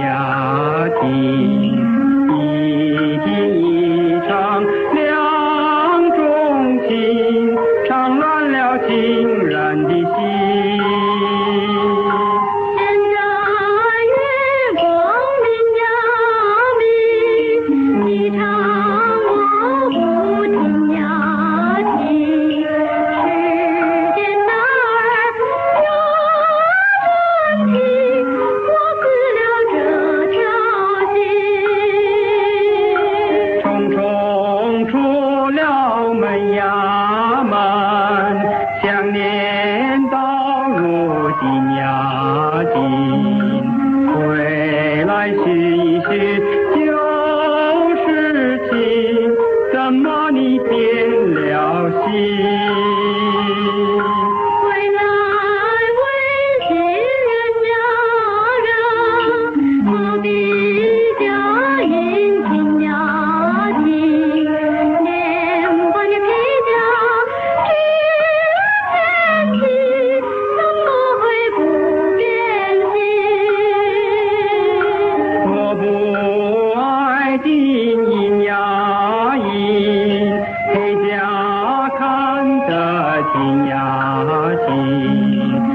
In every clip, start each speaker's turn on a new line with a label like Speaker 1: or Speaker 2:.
Speaker 1: 呀一听一唱两种情唱乱了情人的心变了心，人人，
Speaker 2: 亲呀亲？的皮，一，怎么会不变心？
Speaker 1: 我不爱的。心呀心。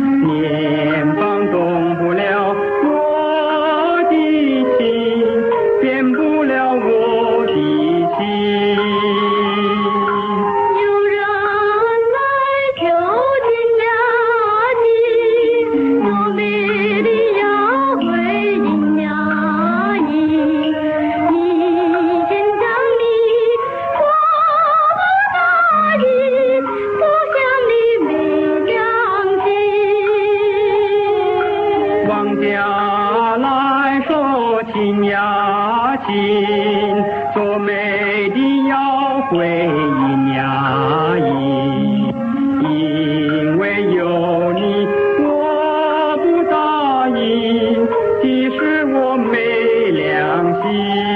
Speaker 1: 亲呀亲做媒的要回音呀音因为有你我不答应即使我没良心。